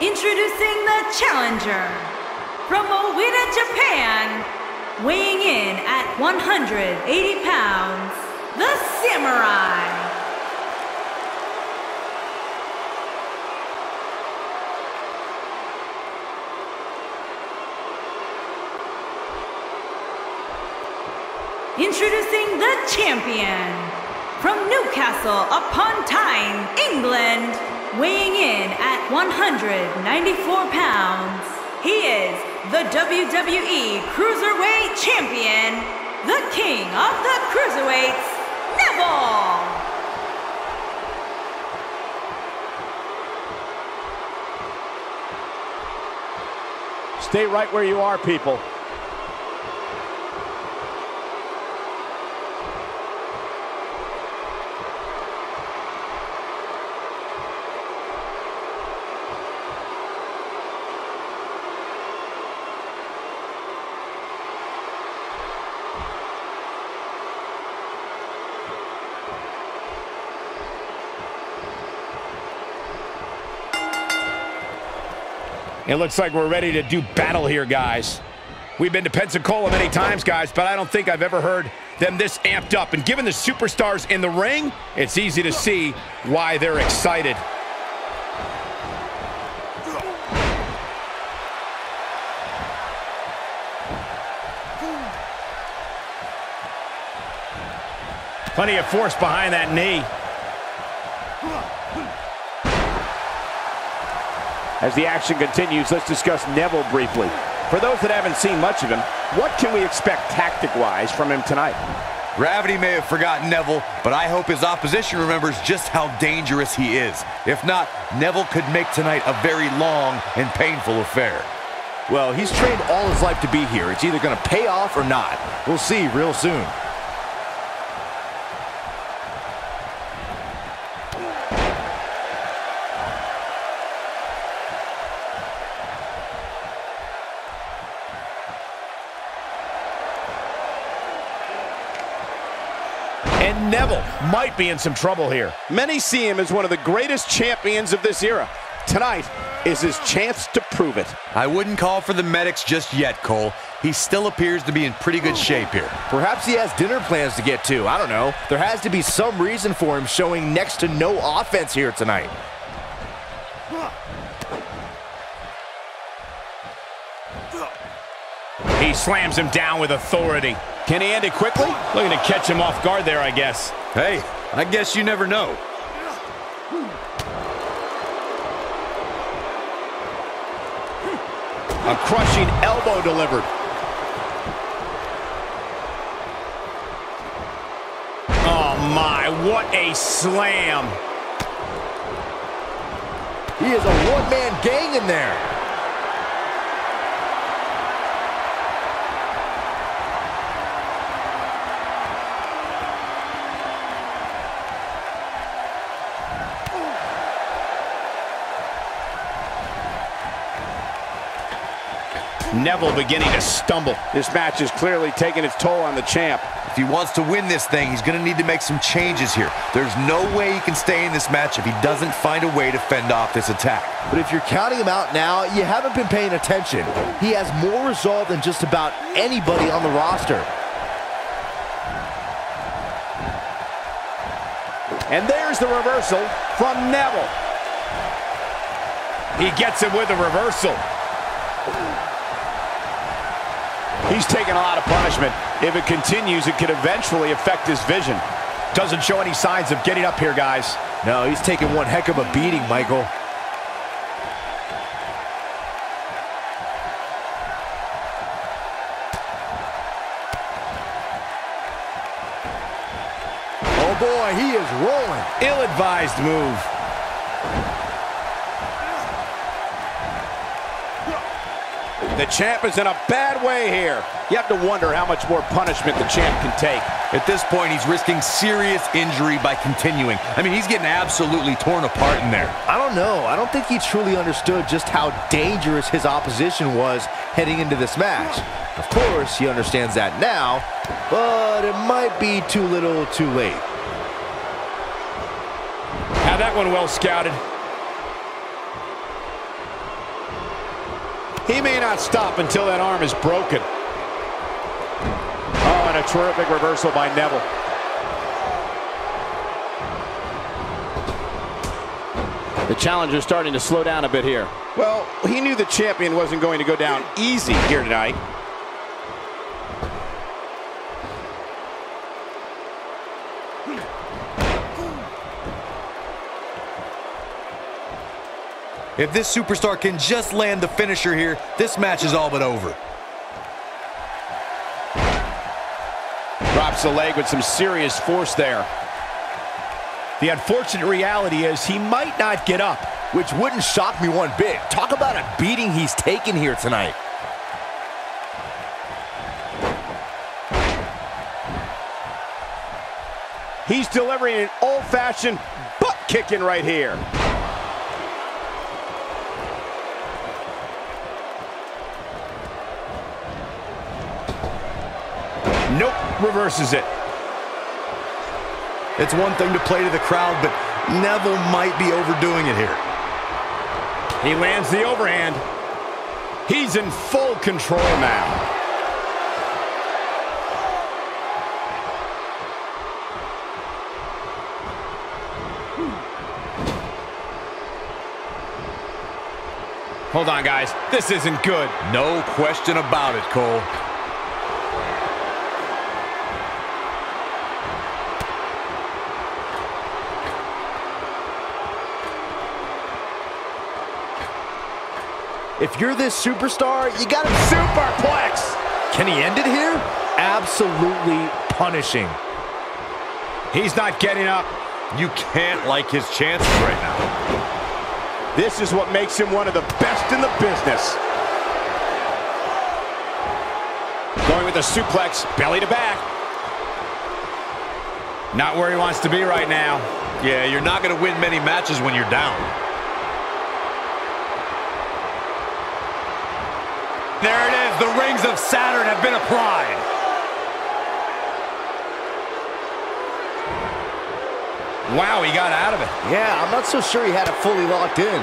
Introducing the challenger from Oita, Japan, weighing in at 180 pounds, the Samurai. Introducing the champion from Newcastle upon Tyne, England, 194 pounds. He is the WWE Cruiserweight Champion, the King of the Cruiserweights, Neville. Stay right where you are, people. It looks like we're ready to do battle here, guys. We've been to Pensacola many times, guys, but I don't think I've ever heard them this amped up. And given the superstars in the ring, it's easy to see why they're excited. Plenty of force behind that knee. As the action continues, let's discuss Neville briefly. For those that haven't seen much of him, what can we expect tactic-wise from him tonight? Gravity may have forgotten Neville, but I hope his opposition remembers just how dangerous he is. If not, Neville could make tonight a very long and painful affair. Well, he's trained all his life to be here. It's either going to pay off or not. We'll see real soon. And Neville might be in some trouble here. Many see him as one of the greatest champions of this era. Tonight is his chance to prove it. I wouldn't call for the medics just yet, Cole. He still appears to be in pretty good shape here. Perhaps he has dinner plans to get to. I don't know. There has to be some reason for him showing next to no offense here tonight. He slams him down with authority. Can he end it quickly? Looking to catch him off guard there, I guess. Hey, I guess you never know. A crushing elbow delivered. Oh my, what a slam. He is a one-man gang in there. Neville beginning to stumble. This match is clearly taking its toll on the champ. If he wants to win this thing, he's going to need to make some changes here. There's no way he can stay in this match if he doesn't find a way to fend off this attack. But if you're counting him out now, you haven't been paying attention. He has more resolve than just about anybody on the roster. And there's the reversal from Neville. He gets him with a reversal. He's taking a lot of punishment. If it continues, it could eventually affect his vision. Doesn't show any signs of getting up here, guys. No, he's taking one heck of a beating, Michael. Oh boy, he is rolling. Ill-advised move. The champ is in a bad way here. You have to wonder how much more punishment the champ can take. At this point, he's risking serious injury by continuing. I mean, he's getting absolutely torn apart in there. I don't know. I don't think he truly understood just how dangerous his opposition was heading into this match. Of course, he understands that now, but it might be too little too late. Had that one well scouted. He may not stop until that arm is broken. Oh, and a terrific reversal by Neville. The challenger's starting to slow down a bit here. Well, he knew the champion wasn't going to go down easy here tonight. If this superstar can just land the finisher here, this match is all but over. Drops the leg with some serious force there. The unfortunate reality is he might not get up. Which wouldn't shock me one bit. Talk about a beating he's taken here tonight. He's delivering an old-fashioned butt kicking right here. Nope, reverses it. It's one thing to play to the crowd, but Neville might be overdoing it here. He lands the overhand. He's in full control now. Hold on, guys. This isn't good. No question about it, Cole. If you're this superstar, you got to Superplex! Can he end it here? Absolutely punishing. He's not getting up. You can't like his chances right now. This is what makes him one of the best in the business. Going with a suplex, belly to back. Not where he wants to be right now. Yeah, you're not going to win many matches when you're down. There it is. The rings of Saturn have been applied. Wow, he got out of it. Yeah, I'm not so sure he had it fully locked in.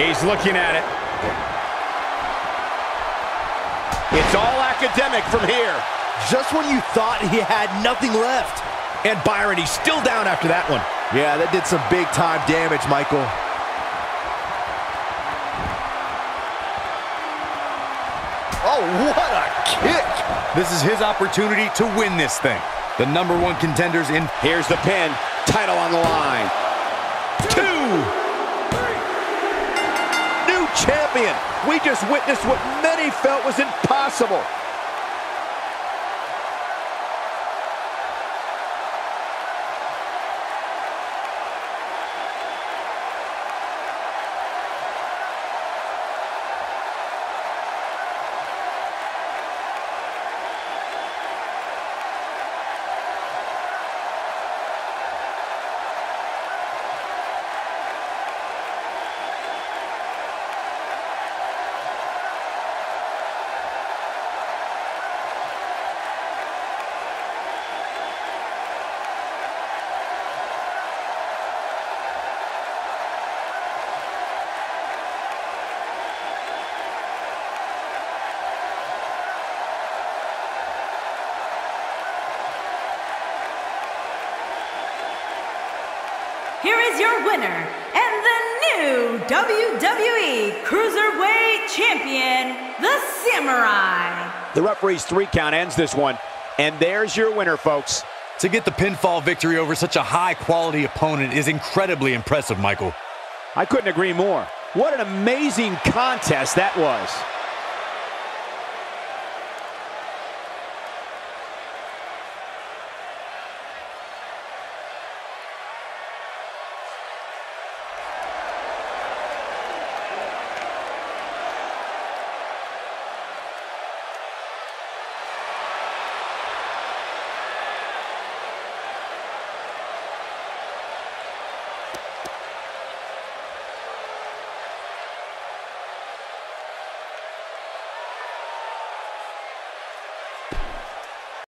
He's looking at it. It's all academic from here. Just when you thought he had nothing left. And Byron, he's still down after that one. Yeah, that did some big time damage, Michael. Oh, what a kick! This is his opportunity to win this thing. The number one contenders in... Here's the pin. Title on the line. Two! Three. New champion. We just witnessed what many felt was impossible. Here is your winner and the new WWE Cruiserweight Champion, the Samurai. The referee's three count ends this one. And there's your winner, folks. To get the pinfall victory over such a high-quality opponent is incredibly impressive, Michael. I couldn't agree more. What an amazing contest that was.